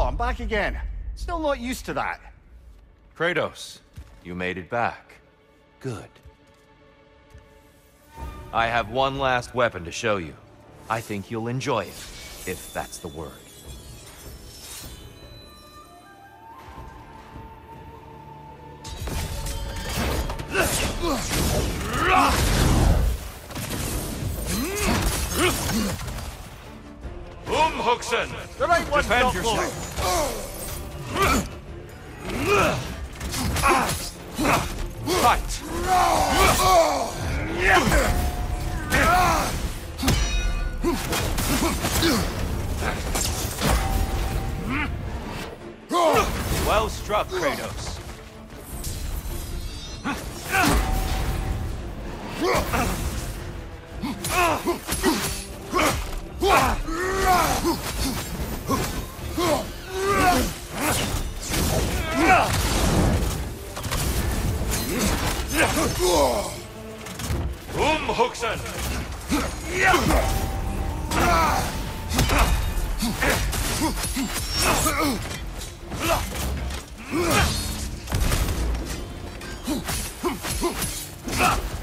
Oh, I'm back again. Still not used to that. Kratos, you made it back. Good. I have one last weapon to show you. I think you'll enjoy it, if that's the word. Umhuksen! The right one, Defend Doc Lord. Fight! Well struck, Kratos.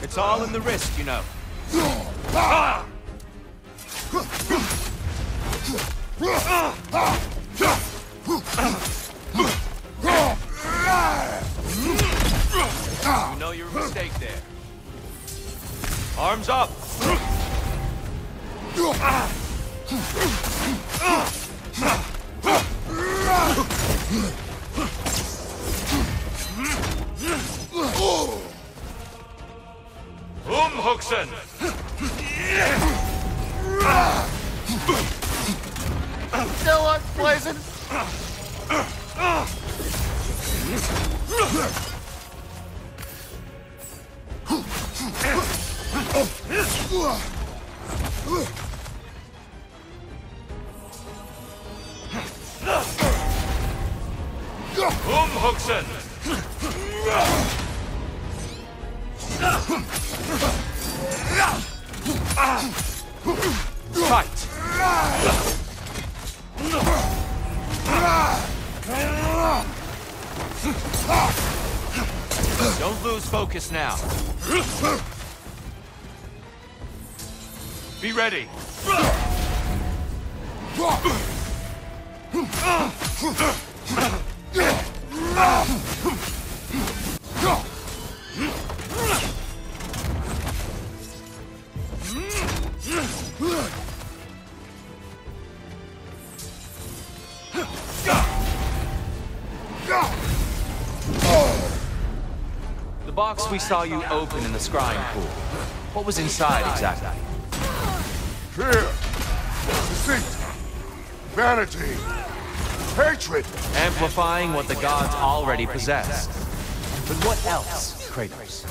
It's all in the wrist, you know. You know your mistake there. Arms up! Umhuksen! Still unpleasant. Umhuksen! Fight! Don't lose focus now. Be ready. The box we saw you open in the scrying pool. What was inside exactly? Fear, deceit, vanity, hatred. Amplifying what the gods already possessed. But what else, Kratos?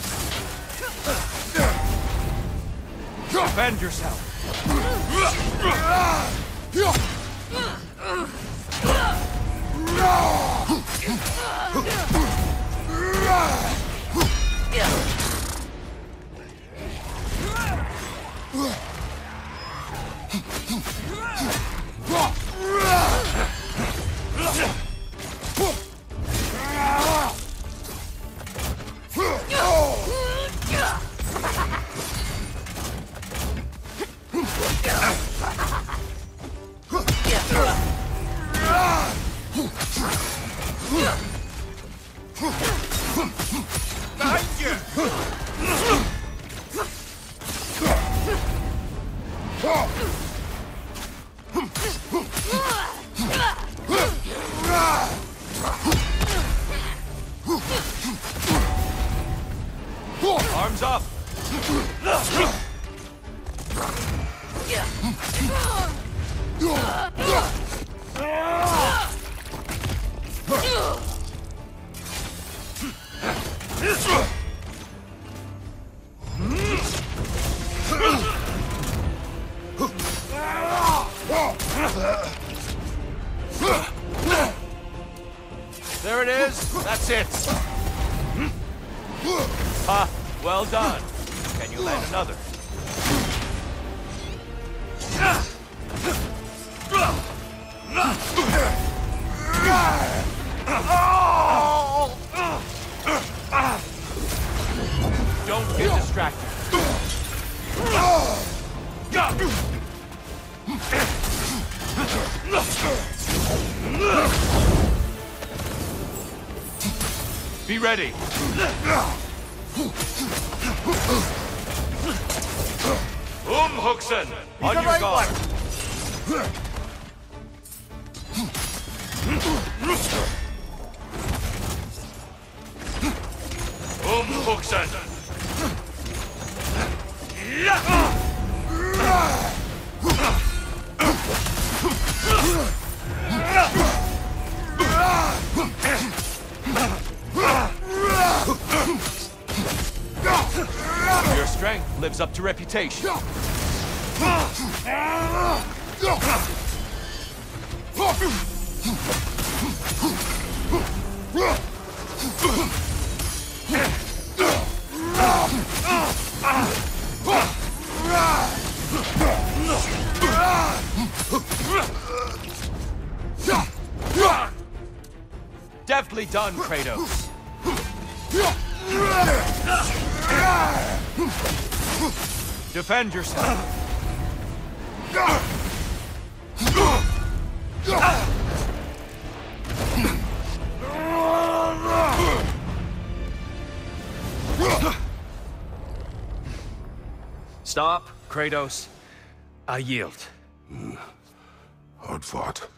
Defend yourself. Arms up. There it is. That's it. Ha! Well done. Can you land another? Be ready. Umhuxen! On the your right guard. One. Umhuxen! Your lives up to reputation. Deftly done, Kratos. Defend yourself. Stop, Kratos. I yield. Hmm. Hard fought.